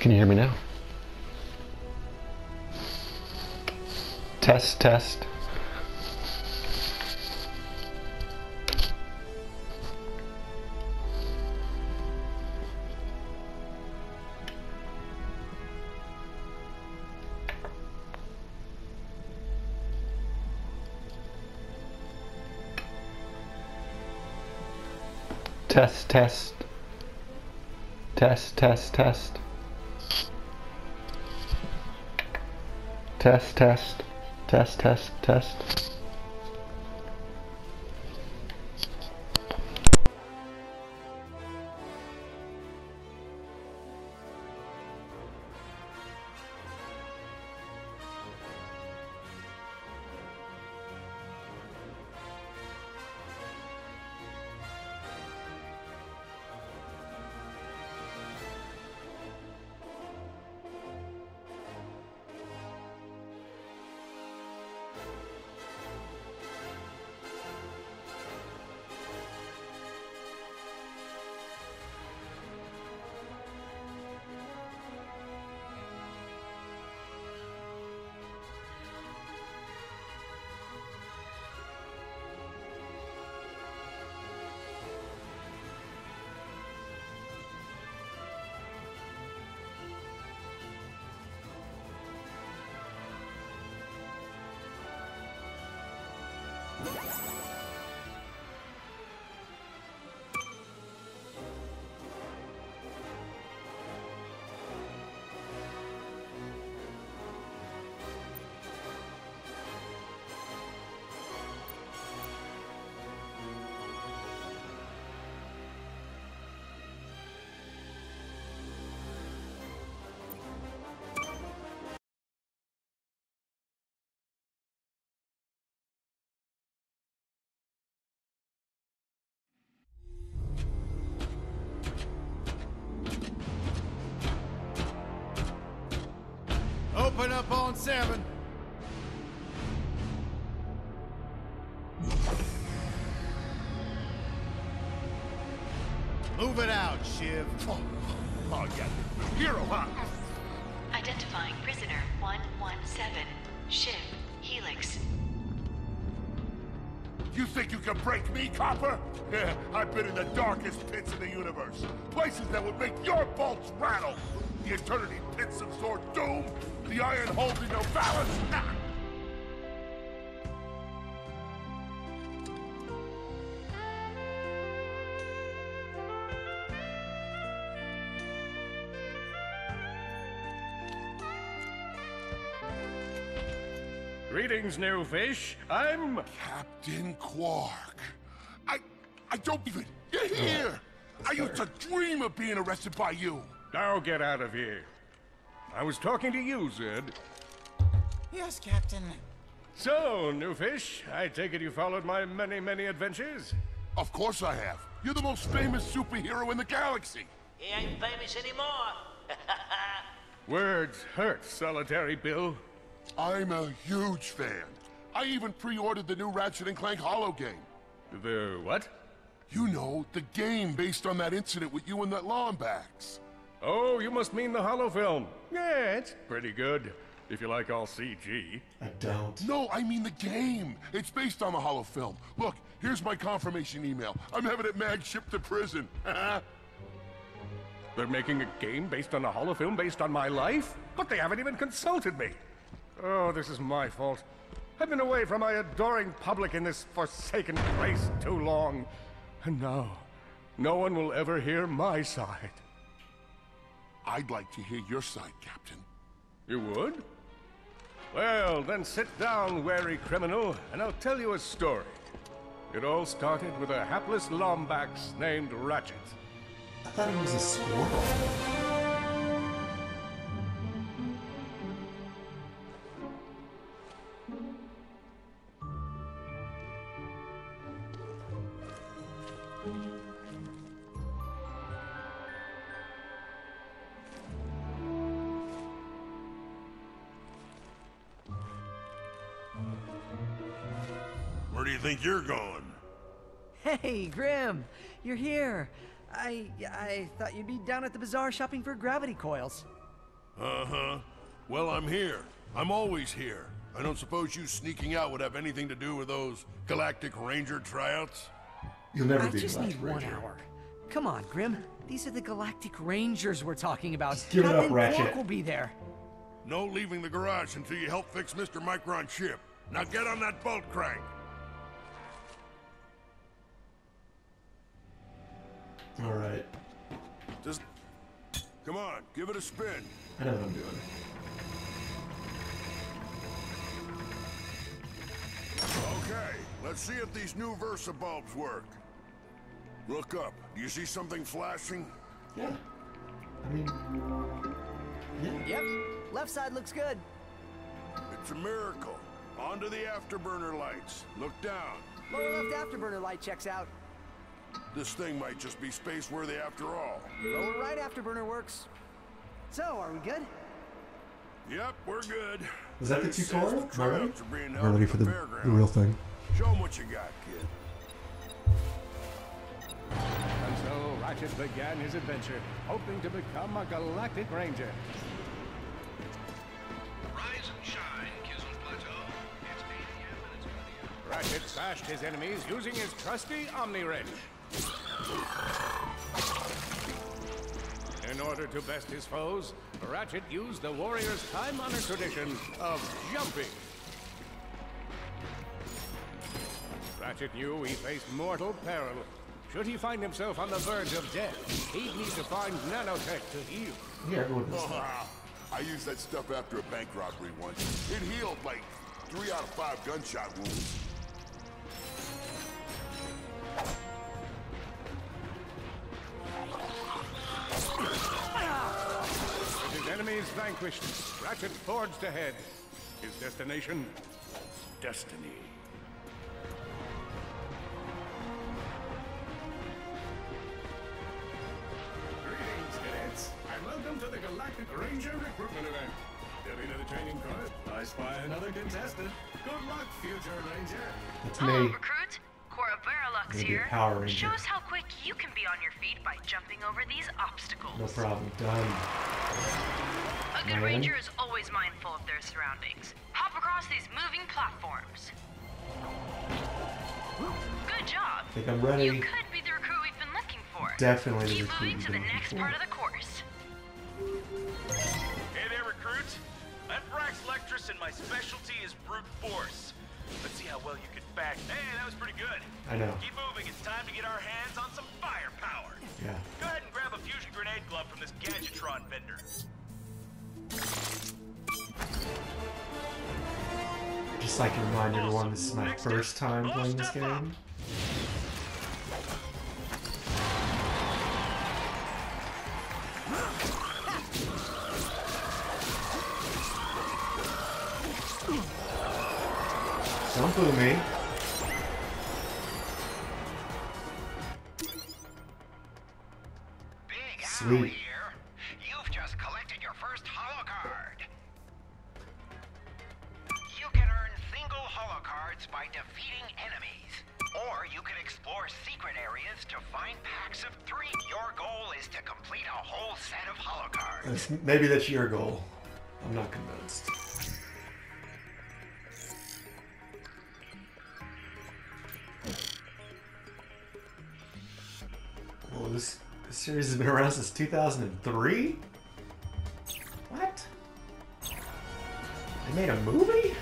Can you hear me now? Test, test. Test, test. Test, test, test. Test, test. Test, test, test. Open up on seven. Move it out, Shiv. Oh, oh, oh yeah. Hero, huh? Identifying prisoner 117, Shiv, Helix. You think you can break me, Copper? Yeah, I've been in the darkest pits of the universe. Places that would make your bolts rattle. The eternity pits of Sword Doom, the iron holes in Novalis. Nah. Greetings, new fish. I'm... Captain Qwark. I... I don't even... You're here! I used to dream of being arrested by you. Now get out of here. I was talking to you, Zed. Yes, Captain. So, new fish, I take it you followed my many, many adventures? Of course I have. You're the most famous superhero in the galaxy. He ain't famous anymore. Words hurt, Solitary Bill. I'm a huge fan. I even pre-ordered the new Ratchet and Clank Holo game. The what? You know, the game based on that incident with you and that Lombax. Oh, you must mean the holo film. Yeah, it's pretty good. If you like all CG. I don't. No, I mean the game. It's based on the holo film. Look, here's my confirmation email. I'm having it mag shipped to prison. They're making a game based on a holo film based on my life? But they haven't even consulted me. Oh, this is my fault. I've been away from my adoring public in this forsaken place too long. And now, no one will ever hear my side. I'd like to hear your side, Captain. You would? Well, then sit down, wary criminal, and I'll tell you a story. It all started with a hapless Lombax named Ratchet. I thought he was a squirrel. Where do you think you're going? Hey, Grim, you're here. I I thought you'd be down at the bazaar shopping for gravity coils. Uh-huh. Well, I'm here. I'm always here. I don't suppose you sneaking out would have anything to do with those Galactic Ranger tryouts? You'll never I be just Galactic need one hour. Come on, Grim. These are the Galactic Rangers we're talking about. give it up, Captain Ratchet. Qwark will be there. No leaving the garage until you help fix Mr. Micron's ship. Now get on that bolt crank. All right. Just... Come on, give it a spin. I know what I'm doing. Okay, let's see if these new Versa bulbs work. Look up. Do you see something flashing? Yeah. I mean, yeah. Yep. Left side looks good. It's a miracle. Onto the afterburner lights. Look down. Lower left afterburner light checks out. This thing might just be space-worthy after all. Lower right afterburner works. So, are we good? Yep, we're good. Is that the It says tutorial? the Am I ready? tryouts are being We're ready for the, the real thing. Show 'em what you got, kid. And so Ratchet began his adventure, hoping to become a Galactic Ranger. Rise and shine, Kyzil Plateau. It's 8 a.m. and it's gonna be Ratchet bashed his enemies using his trusty Omni Wrench. In order to best his foes, Ratchet used the warrior's time-honored tradition of jumping. Ratchet knew he faced mortal peril. Should he find himself on the verge of death, he'd need to find nanotech to heal. Yeah, everyone does that. Ah, I used that stuff after a bank robbery once. It healed like three out of five gunshot wounds. His vanquished, Ratchet forged ahead. His destination? Destiny. Greetings, cadets, and welcome to the Galactic Ranger Recruitment Event. Step into the training course. I spy another contestant. Good luck, future Ranger. That's Hello, me. recruit. Cora Veralux here. Power Ranger. Show us how quick you can be on your feet by jumping over these obstacles. No problem. Done. A good Man. ranger is always mindful of their surroundings. Hop across these moving platforms. Good job. I think I'm ready. You could be the recruit we've been looking for. Definitely the Keep recruit moving to the next part of the course. Hey there, recruits. I'm Brax Lectrus, and my specialty is brute force. Let's see how well you can back. Hey, that was pretty good. I know. Keep moving. It's time to get our hands on some Vendor. Just like to remind everyone, this is my first time playing this game. Don't boo me. Sweet. Maybe that's your goal. I'm not convinced. Well, this, this series has been around since 2003? What? They made a movie?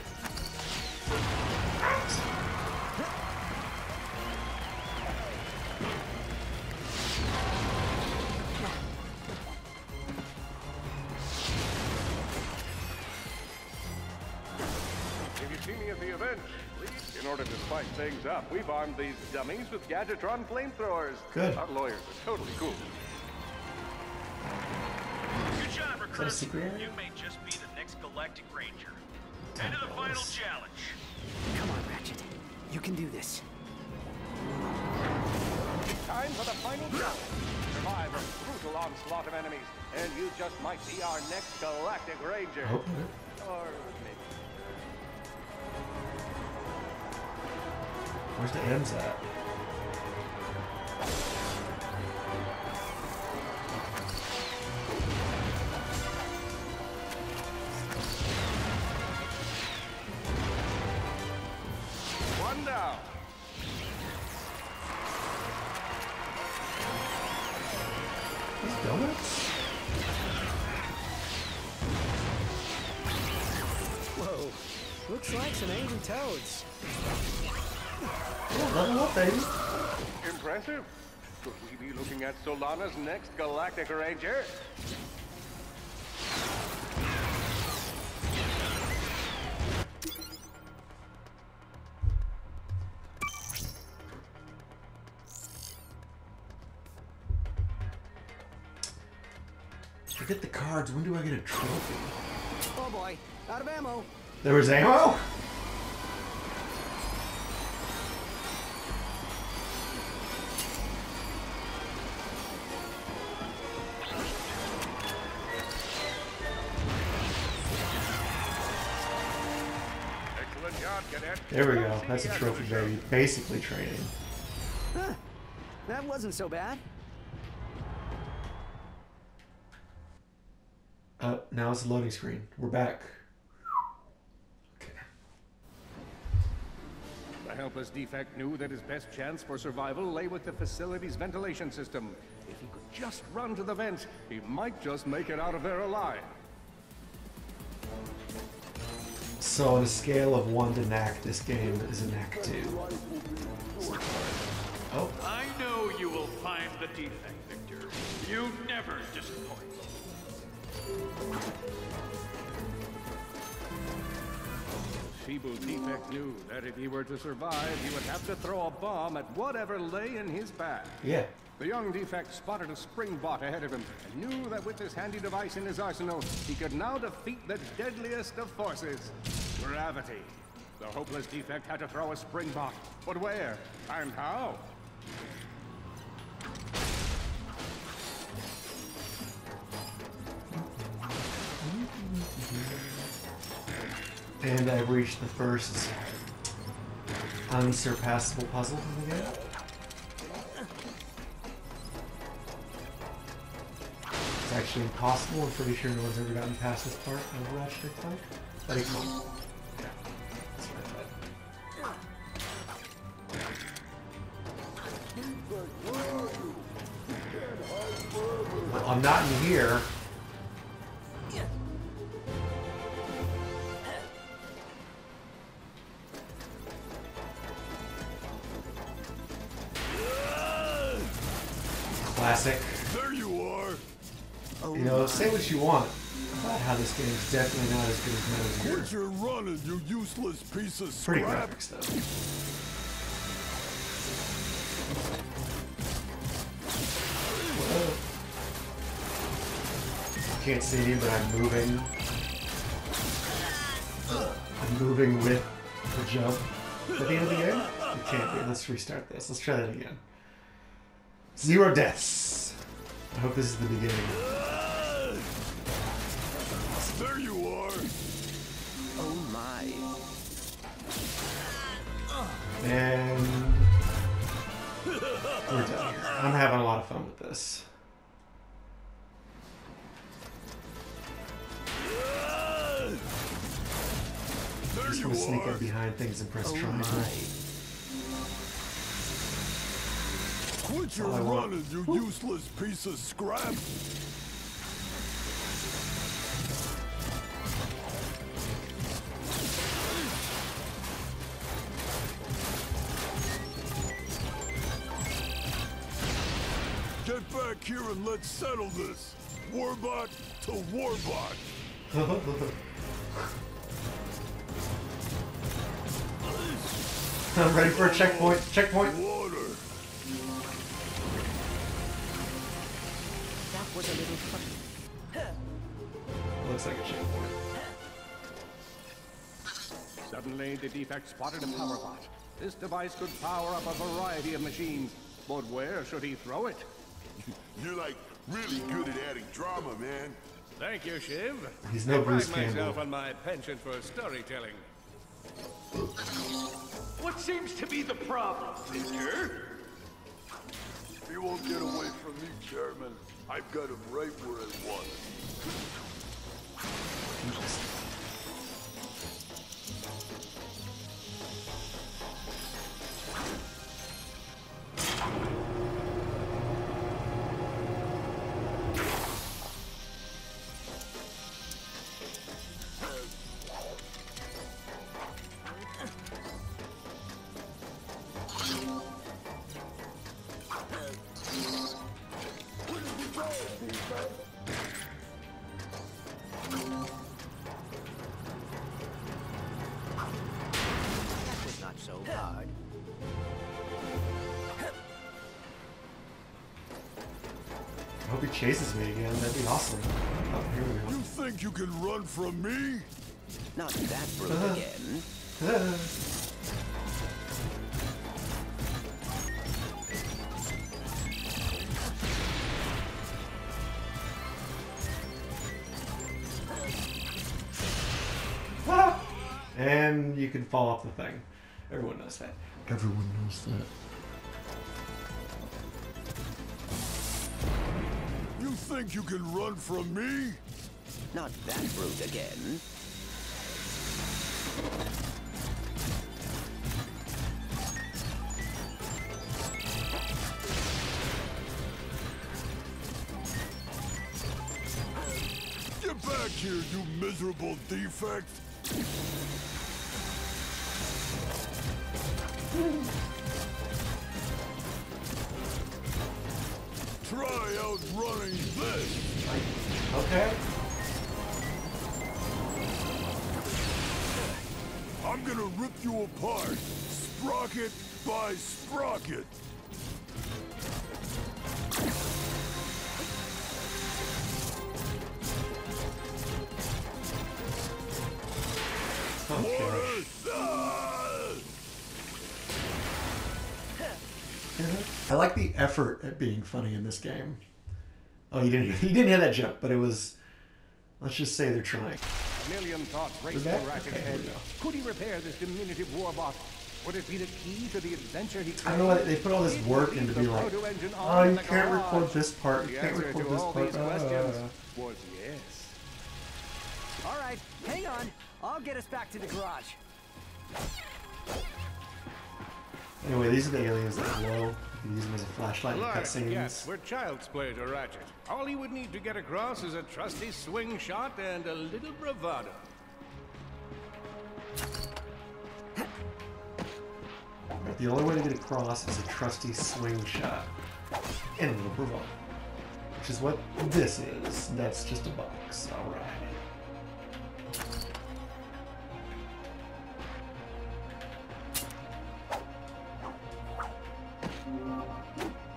Armed these dummies with Gadgetron flamethrowers. Good. Our lawyers are totally cool. Good job, recruit. You may just be the next Galactic Ranger. And to the final challenge. Come on, Ratchet. You can do this. Time for the final challenge. Survive a brutal onslaught of enemies, and you just might be our next Galactic Ranger. Okay. Or maybe. Where's the M's at? Whoa, looks like some angry toads. Yeah, level up, baby. Impressive. Could we be looking at Solana's next Galactic Ranger? Forget the cards. When do I get a trophy? Oh boy, out of ammo. There was ammo? That's a trophy, baby. Basically training. Huh. That wasn't so bad. Uh, now it's the loading screen. We're back. The helpless defect knew that his best chance for survival lay with the facility's ventilation system. If he could just run to the vent, he might just make it out of there alive. So on a scale of one to knack, this game is a knack two. Oh, I know you will find the defect, Victor. You never disappoint. Feeble defect knew that if he were to survive, he would have to throw a bomb at whatever lay in his path. yeah. The young defect spotted a spring bot ahead of him and knew that with this handy device in his arsenal, he could now defeat the deadliest of forces, gravity. The hopeless defect had to throw a spring bot, but where and how? And I've reached the first unsurpassable puzzle in the game. It's actually impossible. I'm pretty sure no one's ever gotten past this part of Ratchet Clank. But it's I'm not in here. Classic. There you are. You know, say what you want about how this game is definitely not as good as Metal Gear. Quit your running, you useless piece of Pretty scrap. graphics though. Can't see me, but I'm moving. I'm moving with the jump. At the end of the game? It can't be. Let's restart this. Let's try that again. Zero deaths. I hope this is the beginning. There you are. Oh my. And we're done. I'm having a lot of fun with this. Just you want to sneak are. up behind things and press Oh triangle. my. Quit your all running, you useless piece of scrap. Get back here and let's settle this. Warbot to Warbot. I'm ready for a checkpoint. Checkpoint. Water. That was a little funny. Looks like a checkpoint. Suddenly, the defect spotted a power bot. This device could power up a variety of machines, but where should he throw it? You're like really good at adding drama, man. Thank you, Shiv. He's no I Bruce pride myself Campbell. on my penchant for storytelling. What seems to be the problem, Victor? He won't get away from me, Chairman. I've got him right where I want him. Chases me again. That'd be awesome. Oh, here we You think you can run from me? Not that brute Uh-huh. again. go. Ah! and you can fall off the thing. Everyone knows that. Everyone knows that. Think you can run from me? Not that brute again. Get back here, you miserable defect! Try outrunning this! Okay. I'm gonna rip you apart, sprocket by sprocket! I like the effort at being funny in this game. Oh, you didn't. You didn't hear that jump, but it was. Let's just say they're trying. A million thoughts Is raced that- through Ratchet's okay, here head. we go. Could he repair this diminutive warbot? Would it be the key to the adventure he I don't know why they put all this work into the being like, proto-engine oh, you can't garage?" record this part, you can't record this part. uh, was yes. All right, hang on. I'll get us back to the garage. Anyway, these are the aliens that glow. You can use them as a flashlight in Look, cutscenes. yes, we're child's play to Ratchet. All he would need to get across is a trusty swing shot and a little bravado. The only way to get across is a trusty swing shot and a little bravado, which is what this is. That's just a box. All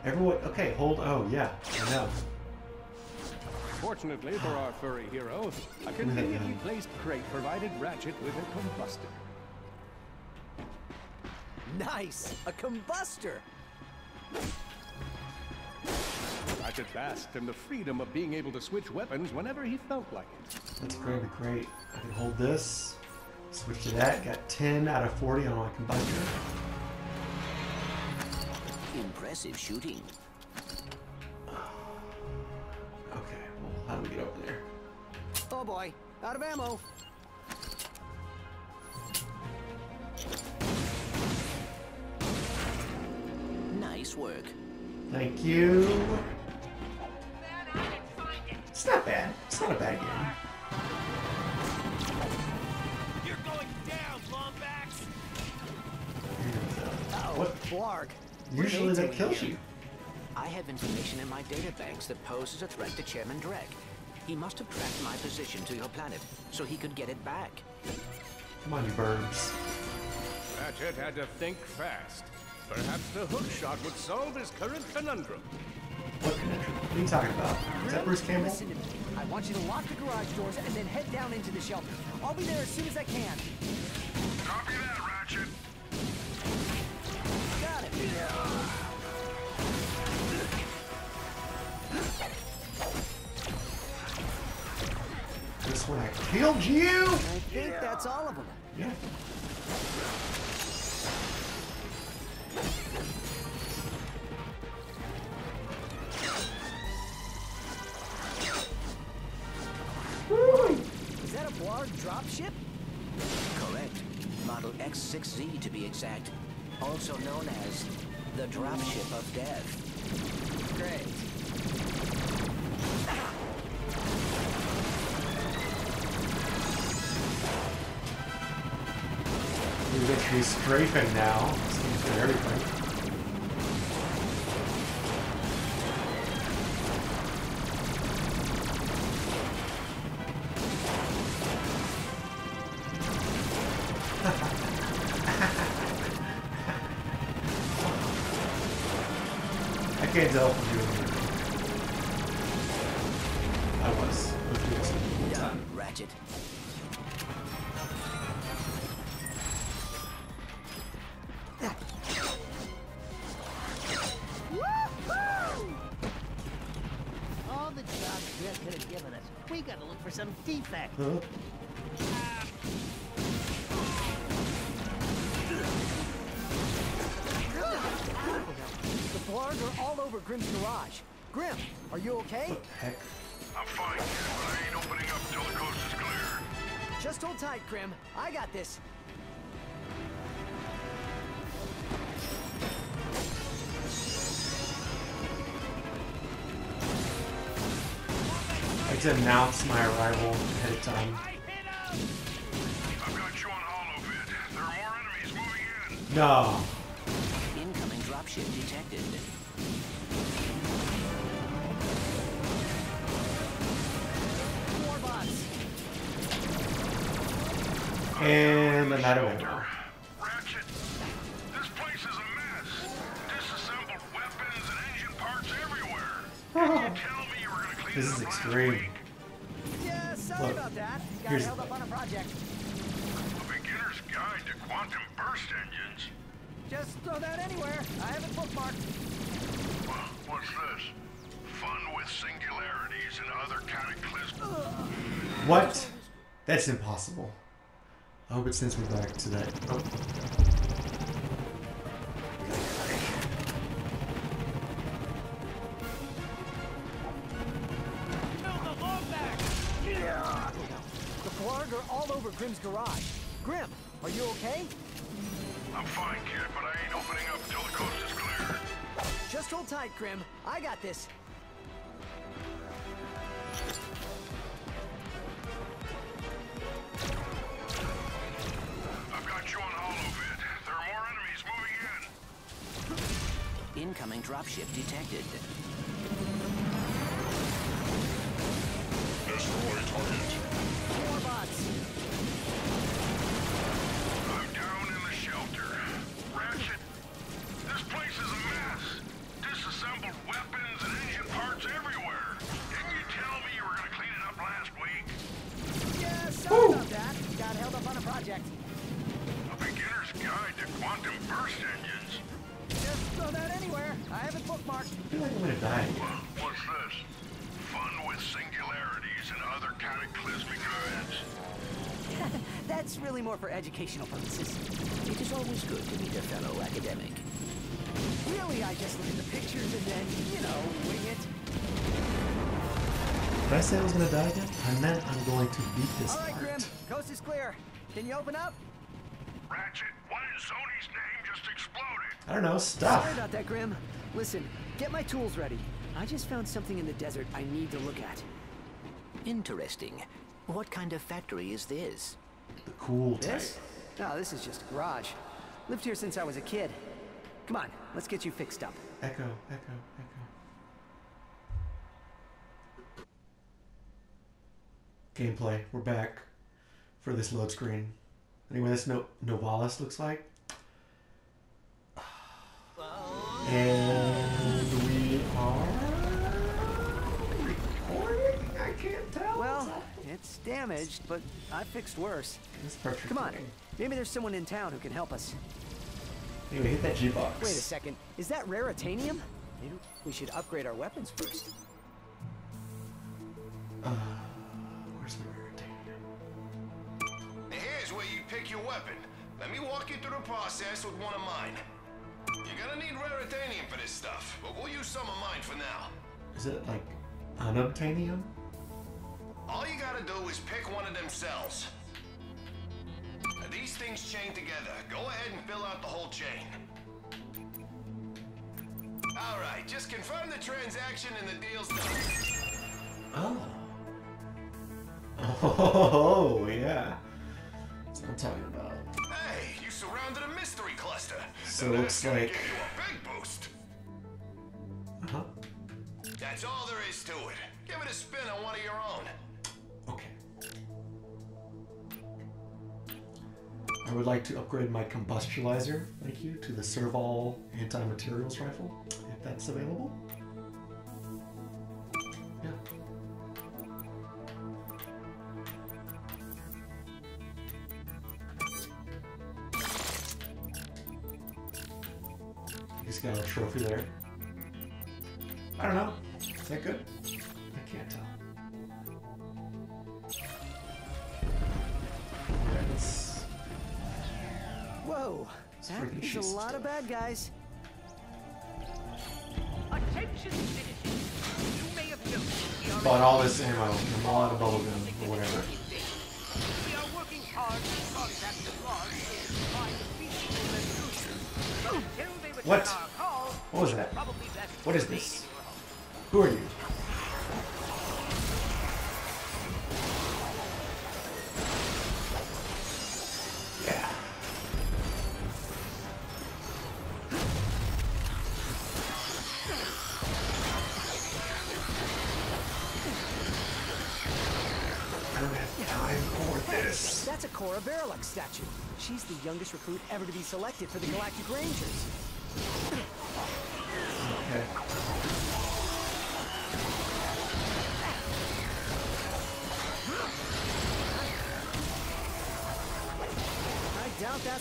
Everyone, okay, hold. Oh yeah, I know. Fortunately for our furry hero, a conveniently placed crate provided Ratchet with a combustor. Nice! A combustor! Ratchet basked in the freedom of being able to switch weapons whenever he felt like it. That's going to be great. I can hold this, switch to that. Got 10 out of 40 on my combustor. Impressive shooting. Okay, well, how do we get over there? Oh boy, out of ammo. Nice work. Thank you. It's not bad. It's not a bad game. You're going down, Lombax! Oh, What? Blarg. Usually What that kills you. I have information in my data banks that poses a threat to Chairman Drek. He must have tracked my position to your planet, so he could get it back. Come on, you birds. Ratchet had to think fast. Perhaps the hook shot would solve his current conundrum. What conundrum? What are you talking about? Is that Bruce Campbell? Listen to me. I want you to lock the garage doors and then head down into the shelter. I'll be there as soon as I can. Copy that, Ratchet. This one I killed you! I think that's all of them. Yeah. Is that a Blarg dropship? Correct. Model X6Z to be exact. Also known as the dropship of death. We're strafing now. Seems. I can't tell from you. Huh? The Blarg are all over Grim's garage. Grim, are you okay? Heck. I'm fine, kid, but I ain't opening up till the coast is clear. Just hold tight, Grim. I got this. Like to announce my arrival ahead of time. I've got you on holovid. There are more enemies moving in. No. Incoming dropship detected. More bots. And I'm out This it is up last extreme. Yeah, sorry Look, about that. Got here's- held up on a project. A beginner's guide to quantum burst engines. Just throw that anywhere. I have it bookmarked. Well, What's this? Fun with singularities and other cataclysms. What? That's impossible. I hope it sends me back to that. Oh. Over Grim's garage. Grim, are you okay? I'm fine, kid, but I ain't opening up till the coast is clear. Just hold tight, Grim. I got this. Quantum burst engines. Just throw that anywhere. I have it bookmarked. I feel like I'm gonna die. Well, what's this? Fun with singularities and other cataclysmic events. That's really more for educational purposes. It is always good to meet a fellow academic. Really, I just look at the pictures and then, you know, wing it. Did I say I was gonna die again? I meant I'm going to beat this All right, part. Grim. Coast is clear. Can you open up? Ratchet, what Sony's name just exploded? I don't know, stuff. Sorry about that, Grim. Listen, get my tools ready. I just found something in the desert I need to look at. Interesting. What kind of factory is this? The cool type. This? No, this is just a garage. Lived here since I was a kid. Come on, let's get you fixed up. Echo, echo, echo. Gameplay. We're back for this load screen. Anyway, this no Novalis looks like. And we are recording. I can't tell. Well, it's damaged, but I fixed worse. Come on, maybe there's someone in town who can help us. Anyway, hit that G box. Wait a second, is that raritanium? Maybe we should upgrade our weapons first. Uh, weapon. Let me walk you through the process with one of mine. You're gonna need raritanium for this stuff, but we'll use some of mine for now. Is it like unobtainium? All you gotta do is pick one of them cells. Now, These things chain together. Go ahead and fill out the whole chain. All right, just confirm the transaction and the deal's done. Oh. Oh, yeah. I'm talking about. Hey, you surrounded a mystery cluster. So Now it looks like- give you a big boost. Uh-huh. That's all there is to it. Give it a spin on one of your own. Okay. I would like to upgrade my combustulizer, thank you, to the Serval anti-materials rifle, if that's available. Got a trophy there. I don't know. Is that good? I can't tell. Yeah, it's Whoa, that freaking a shit lot of bad guys. Attention citizens. You may have noticed we are bought all this ammo and a lot of bubblegum or whatever. We are working hard to contact the Blarg and find a peaceful resolution. Until they return What? What was that? What is this? Who are you? Yeah. I don't have time for this. That's a Cora Veralux statue. She's the youngest recruit ever to be selected for the Galactic Rangers.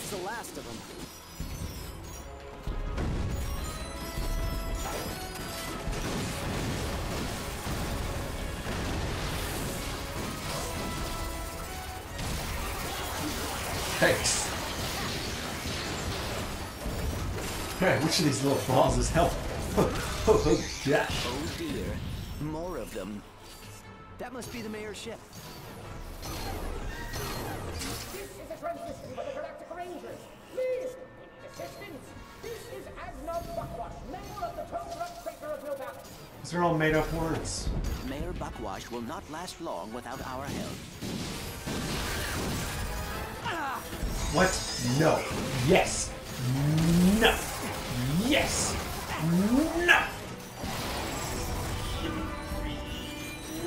That's the last of them. Thanks. Alright, which of these little balls is help? oh, oh, gosh. Oh dear. More of them. That must be the mayor's ship. This is a transmission These are all made up words. Mayor Buckwash will not last long without our help. What? No. Yes. No. Yes. No.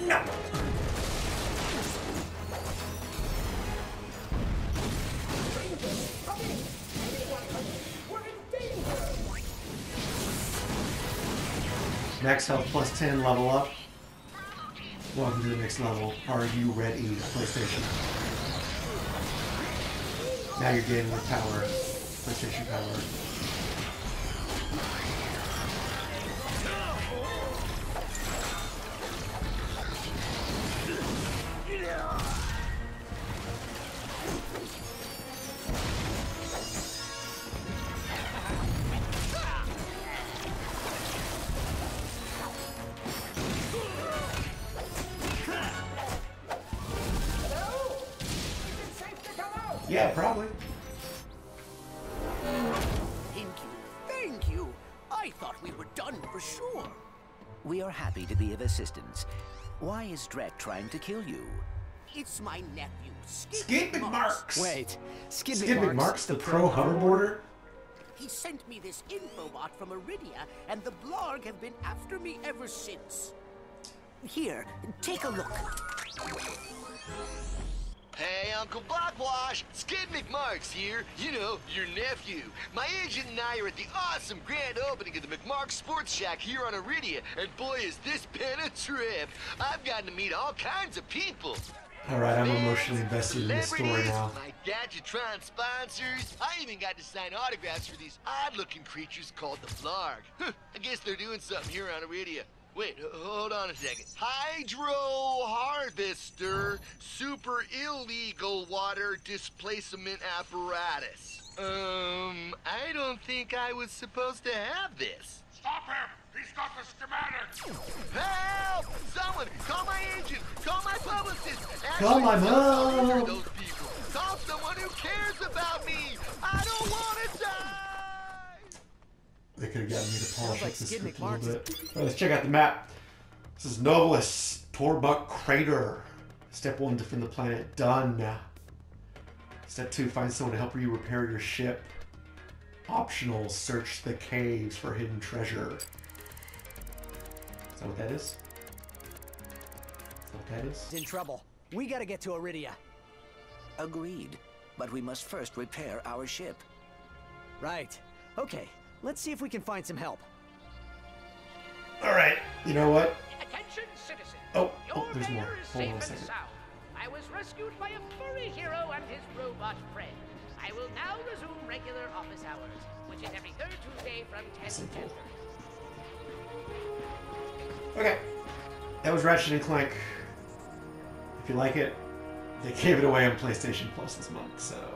No. Max health plus 10, level up. Welcome to the next level. Are you ready, PlayStation? Now you're getting the power, PlayStation power. Be of assistance. Why is Drek trying to kill you? It's my nephew, Skid, Skid McMarx! Wait, Skid, Skid McMarx, the pro hoverboarder? He sent me this infobot from Aridia, and the Blarg have been after me ever since. Here, take a look. Hey, Uncle Blackwash! Skid McMarx here. You know, your nephew. My agent and I are at the awesome grand opening of the McMarx Sports Shack here on Aridia, and boy, is this been a trip. I've gotten to meet all kinds of people. Alright, I'm emotionally invested in this story now. my Gadgetron sponsors. I even got to sign autographs for these odd-looking creatures called the Flarg. Huh, I guess they're doing something here on Aridia. Wait, hold on a second. Hydro Harvester Super Illegal Water Displacement Apparatus. Um, I don't think I was supposed to have this. Stop him! He's got the schematics! Help! Someone! Call my agent! Call my publicist! Call my Actually, call either mom. of Those people. Call someone who cares about me! I don't want to die! They could have gotten me to polish like up this script a little bit. Alright, let's check out the map. This is Novalis, Tobruk Crater. Step one, defend the planet. Done. Step two, find someone to help you repair your ship. Optional, search the caves for hidden treasure. Is that what that is? Is that what that is? He's in trouble. We gotta get to Aridia. Agreed. But we must first repair our ship. Right. Okay, let's see if we can find some help. Alright, you know what? Attention, citizens. Oh, oh Your oh, there's mayor more. is Hold on a safe and second. sound. I was rescued by a furry hero and his robot friend. I will now resume regular office hours, which is every third Tuesday from 10 to 10. Okay. That was Ratchet and Clank. If you like it, they gave it away on PlayStation Plus this month, so awesome.